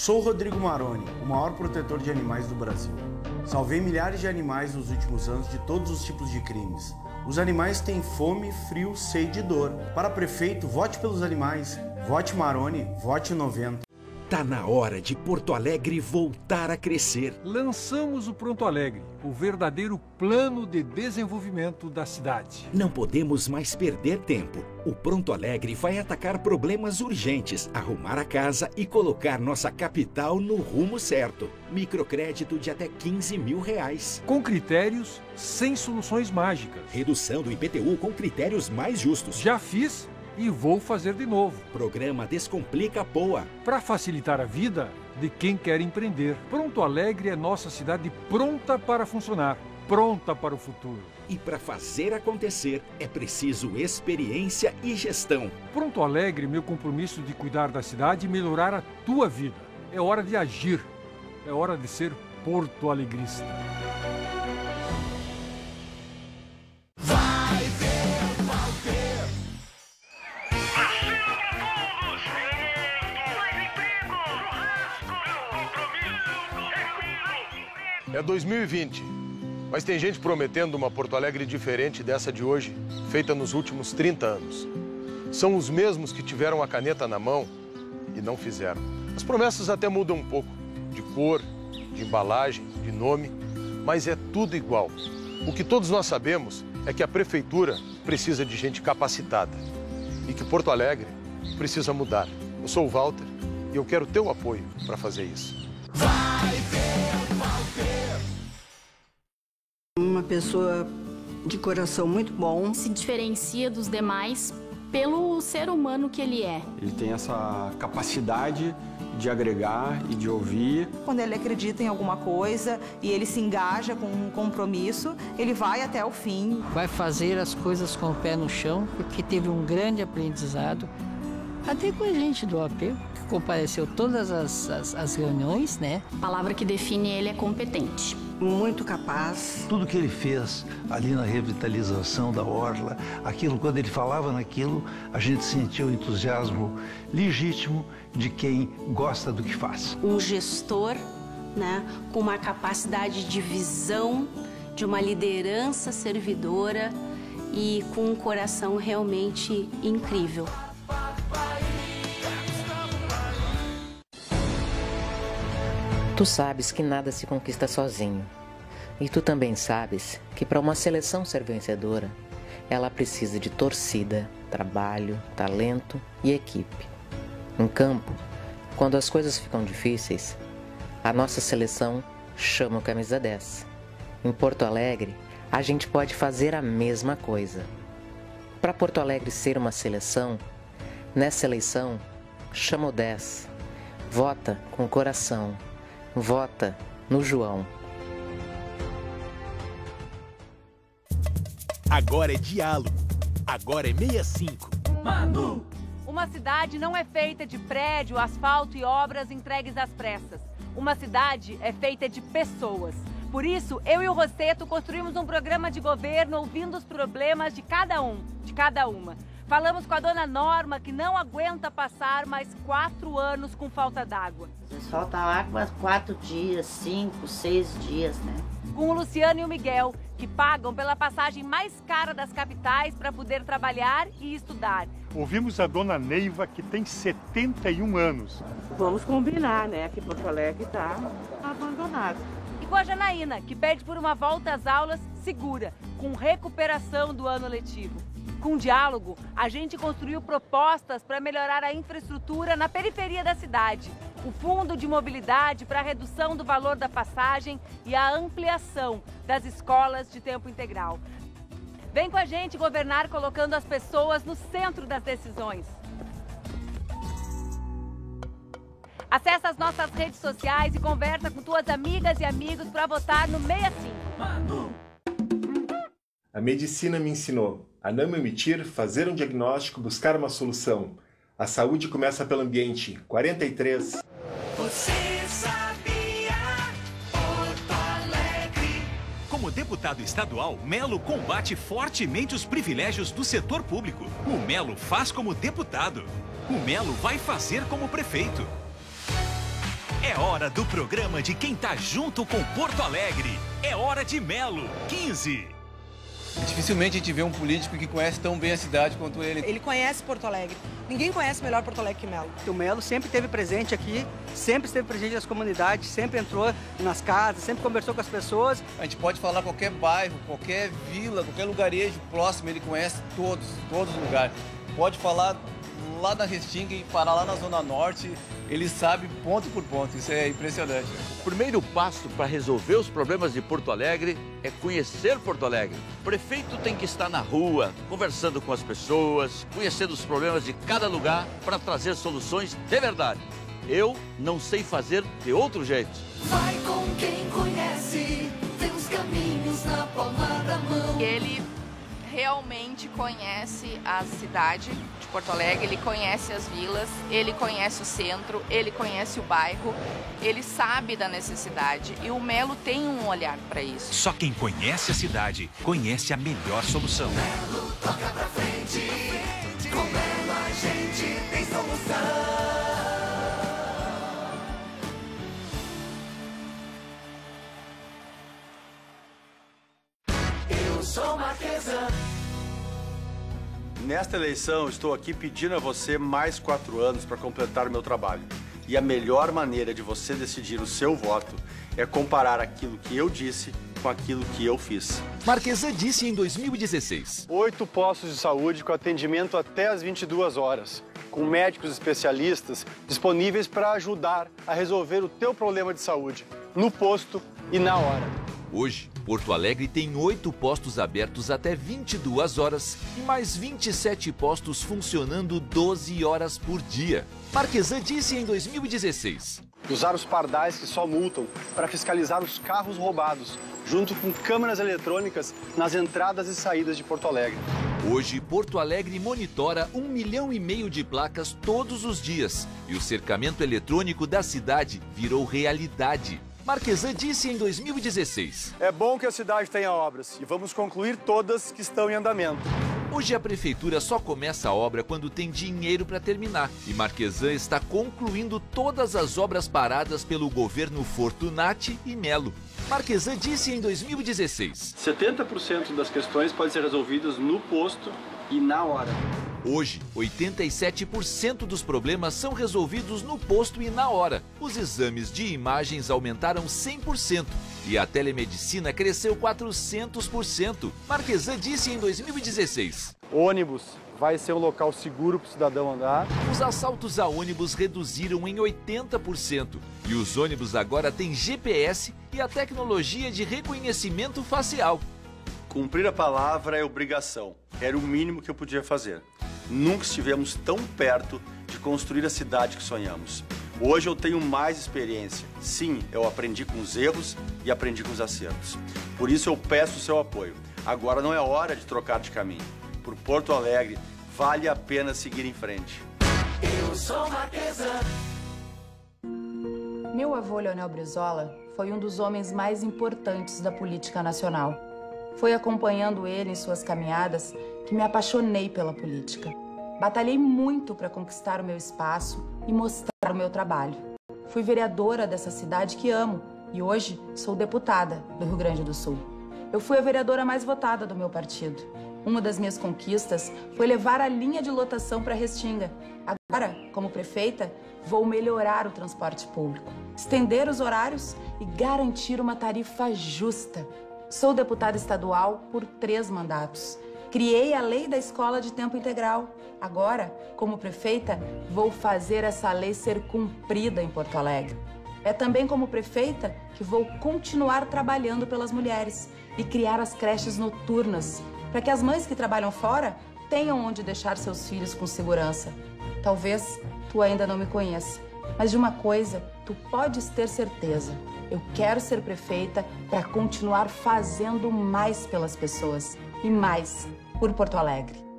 Sou Rodrigo Maroni, o maior protetor de animais do Brasil. Salvei milhares de animais nos últimos anos de todos os tipos de crimes. Os animais têm fome, frio, sede e dor. Para prefeito, vote pelos animais. Vote Maroni, vote 90. Tá na hora de Porto Alegre voltar a crescer. Lançamos o Pronto Alegre, o verdadeiro plano de desenvolvimento da cidade. Não podemos mais perder tempo. O Pronto Alegre vai atacar problemas urgentes, arrumar a casa e colocar nossa capital no rumo certo. Microcrédito de até 15 mil reais. Com critérios, sem soluções mágicas. Redução do IPTU com critérios mais justos. Já fiz e vou fazer de novo. Programa Descomplica Poa. Para facilitar a vida de quem quer empreender. Pronto Alegre é nossa cidade pronta para funcionar, pronta para o futuro. E para fazer acontecer é preciso experiência e gestão. Pronto Alegre, meu compromisso de cuidar da cidade e melhorar a tua vida. É hora de agir. É hora de ser Porto É 2020, mas tem gente prometendo uma Porto Alegre diferente dessa de hoje, feita nos últimos 30 anos. São os mesmos que tiveram a caneta na mão e não fizeram. As promessas até mudam um pouco, de cor, de embalagem, de nome, mas é tudo igual. O que todos nós sabemos é que a prefeitura precisa de gente capacitada e que Porto Alegre precisa mudar. Eu sou o Walter e eu quero teu apoio para fazer isso. Vai pessoa de coração muito bom. Se diferencia dos demais pelo ser humano que ele é. Ele tem essa capacidade de agregar e de ouvir. Quando ele acredita em alguma coisa e ele se engaja com um compromisso, ele vai até o fim. Vai fazer as coisas com o pé no chão, porque teve um grande aprendizado, até com a gente do AP, que compareceu todas as, as, as reuniões, né? A palavra que define ele é competente muito capaz. Tudo que ele fez ali na revitalização da Orla, aquilo, quando ele falava naquilo, a gente sentia o entusiasmo legítimo de quem gosta do que faz. Um gestor, né, com uma capacidade de visão, de uma liderança servidora e com um coração realmente incrível. Tu sabes que nada se conquista sozinho. E tu também sabes que para uma seleção ser vencedora, ela precisa de torcida, trabalho, talento e equipe. Em campo, quando as coisas ficam difíceis, a nossa seleção chama o camisa 10. Em Porto Alegre, a gente pode fazer a mesma coisa. Para Porto Alegre ser uma seleção, nessa eleição, chama o 10. Vota com coração Vota no João. Agora é diálogo. Agora é 65. Manu! Uma cidade não é feita de prédio, asfalto e obras entregues às pressas. Uma cidade é feita de pessoas. Por isso, eu e o Rosseto construímos um programa de governo ouvindo os problemas de cada um, de cada uma. Falamos com a dona Norma, que não aguenta passar mais quatro anos com falta d'água. Lá com quatro dias, cinco, seis dias, né? Com o Luciano e o Miguel, que pagam pela passagem mais cara das capitais para poder trabalhar e estudar. Ouvimos a dona Neiva, que tem 71 anos. Vamos combinar, né? Que Porto Alegre está abandonado. E com a Janaína, que pede por uma volta às aulas segura, com recuperação do ano letivo. Com diálogo, a gente construiu propostas para melhorar a infraestrutura na periferia da cidade, o fundo de mobilidade para a redução do valor da passagem e a ampliação das escolas de tempo integral. Vem com a gente governar colocando as pessoas no centro das decisões. Acesse as nossas redes sociais e conversa com tuas amigas e amigos para votar no 65. A medicina me ensinou a não emitir, fazer um diagnóstico, buscar uma solução. A saúde começa pelo ambiente. 43. Você sabia? Porto Alegre. Como deputado estadual, Melo combate fortemente os privilégios do setor público. O Melo faz como deputado. O Melo vai fazer como prefeito. É hora do programa de quem tá junto com Porto Alegre. É hora de Melo 15. Dificilmente a gente vê um político que conhece tão bem a cidade quanto ele. Ele conhece Porto Alegre. Ninguém conhece melhor Porto Alegre que Melo. O Melo sempre esteve presente aqui, sempre esteve presente nas comunidades, sempre entrou nas casas, sempre conversou com as pessoas. A gente pode falar qualquer bairro, qualquer vila, qualquer lugarejo próximo, ele conhece todos, todos os lugares. Pode falar lá na Restinga e parar lá na Zona Norte, ele sabe ponto por ponto, isso é impressionante. O primeiro passo para resolver os problemas de Porto Alegre é conhecer Porto Alegre. O prefeito tem que estar na rua, conversando com as pessoas, conhecendo os problemas de cada lugar para trazer soluções de verdade. Eu não sei fazer de outro jeito. Vai com quem conhece, tem os caminhos realmente conhece a cidade de Porto Alegre, ele conhece as vilas, ele conhece o centro, ele conhece o bairro, ele sabe da necessidade e o Melo tem um olhar para isso. Só quem conhece a cidade conhece a melhor solução. Melo toca pra frente, com Melo a gente tem solução. Eu sou Marquesa. Nesta eleição, estou aqui pedindo a você mais quatro anos para completar o meu trabalho. E a melhor maneira de você decidir o seu voto é comparar aquilo que eu disse com aquilo que eu fiz. Marquesan disse em 2016. Oito postos de saúde com atendimento até às 22 horas, com médicos especialistas disponíveis para ajudar a resolver o teu problema de saúde, no posto e na hora. Hoje, Porto Alegre tem oito postos abertos até 22 horas e mais 27 postos funcionando 12 horas por dia. Marquesan disse em 2016. Usar os pardais que só multam para fiscalizar os carros roubados, junto com câmeras eletrônicas nas entradas e saídas de Porto Alegre. Hoje, Porto Alegre monitora um milhão e meio de placas todos os dias e o cercamento eletrônico da cidade virou realidade. Marquesan disse em 2016. É bom que a cidade tenha obras e vamos concluir todas que estão em andamento. Hoje a prefeitura só começa a obra quando tem dinheiro para terminar. E Marquesan está concluindo todas as obras paradas pelo governo Fortunati e Melo. Marquesan disse em 2016. 70% das questões podem ser resolvidas no posto e na hora. Hoje, 87% dos problemas são resolvidos no posto e na hora. Os exames de imagens aumentaram 100% e a telemedicina cresceu 400%. Marquesan disse em 2016. Ônibus vai ser um local seguro para o cidadão andar. Os assaltos a ônibus reduziram em 80% e os ônibus agora têm GPS e a tecnologia de reconhecimento facial. Cumprir a palavra é obrigação. Era o mínimo que eu podia fazer. Nunca estivemos tão perto de construir a cidade que sonhamos. Hoje eu tenho mais experiência. Sim, eu aprendi com os erros e aprendi com os acertos. Por isso eu peço o seu apoio. Agora não é hora de trocar de caminho. Por Porto Alegre, vale a pena seguir em frente. Eu sou Marquesa. Meu avô Leonel Brizola foi um dos homens mais importantes da política nacional. Foi acompanhando ele em suas caminhadas que me apaixonei pela política. Batalhei muito para conquistar o meu espaço e mostrar o meu trabalho. Fui vereadora dessa cidade que amo e hoje sou deputada do Rio Grande do Sul. Eu fui a vereadora mais votada do meu partido. Uma das minhas conquistas foi levar a linha de lotação para Restinga. Agora, como prefeita, vou melhorar o transporte público, estender os horários e garantir uma tarifa justa. Sou deputada estadual por três mandatos. Criei a lei da escola de tempo integral. Agora, como prefeita, vou fazer essa lei ser cumprida em Porto Alegre. É também como prefeita que vou continuar trabalhando pelas mulheres e criar as creches noturnas, para que as mães que trabalham fora tenham onde deixar seus filhos com segurança. Talvez tu ainda não me conheça, mas de uma coisa tu podes ter certeza. Eu quero ser prefeita para continuar fazendo mais pelas pessoas e mais por Porto Alegre.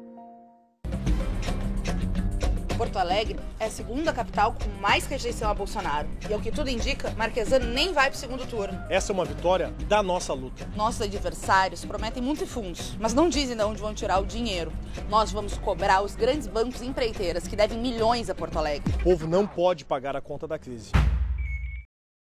Porto Alegre é a segunda capital com mais rejeição a Bolsonaro. E ao que tudo indica, Marquesano nem vai para o segundo turno. Essa é uma vitória da nossa luta. Nossos adversários prometem muitos fundos, mas não dizem de onde vão tirar o dinheiro. Nós vamos cobrar os grandes bancos e empreiteiras que devem milhões a Porto Alegre. O povo não pode pagar a conta da crise.